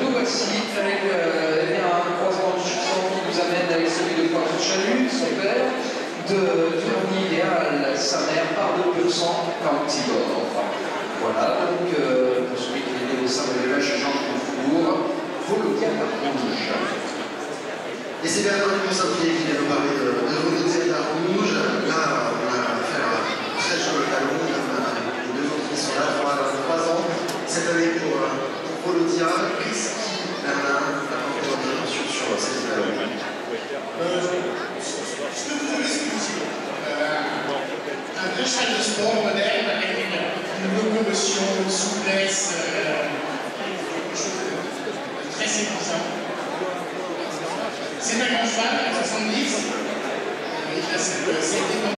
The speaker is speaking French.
Nous voici avec euh, un croisement de sang qui nous amène avec celui de Poirot Chalut, son père, de Tourny idéal, sa mère, par de pur sang, Cantigore. Voilà, donc euh, pour celui qui est né au sein de l'élevage Jean Confour, Volodia par rouge. Et c'est Bernard Concentrier qui vient nous parler de, de Volonté à Rouge. Là, on a affaire à très sur le talon. On a les deux autres qui sont là, trois, trois ans. Cette année pour, euh, pour Volodia. Qu'est-ce qui, Bernard, apporte votre attention sur cette talon Euh, ce que vous avez expliqué, euh, un vrai cheval de sport moderne avec une, locomotion, une souplesse, euh, quelque chose de très. C'est un grand cheval à 70, euh, il a cette, cette